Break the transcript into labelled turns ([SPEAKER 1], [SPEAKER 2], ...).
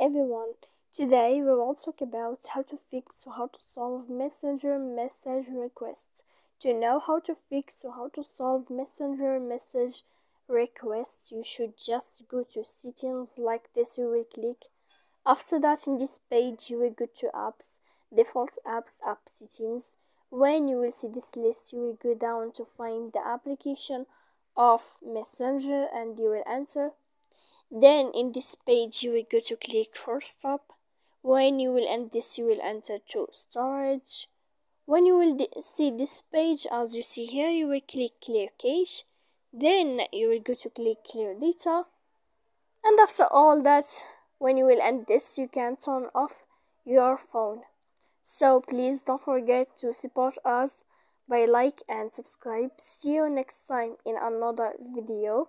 [SPEAKER 1] everyone. Today we will talk about how to fix or how to solve Messenger message requests. To know how to fix or how to solve Messenger message requests, you should just go to settings like this. You will click. After that, in this page, you will go to apps, default apps, app settings. When you will see this list, you will go down to find the application of Messenger and you will enter then in this page you will go to click for stop. When you will end this you will enter to storage. When you will see this page as you see here you will click clear cache. Then you will go to click clear data. And after all that when you will end this you can turn off your phone. So please don't forget to support us by like and subscribe. See you next time in another video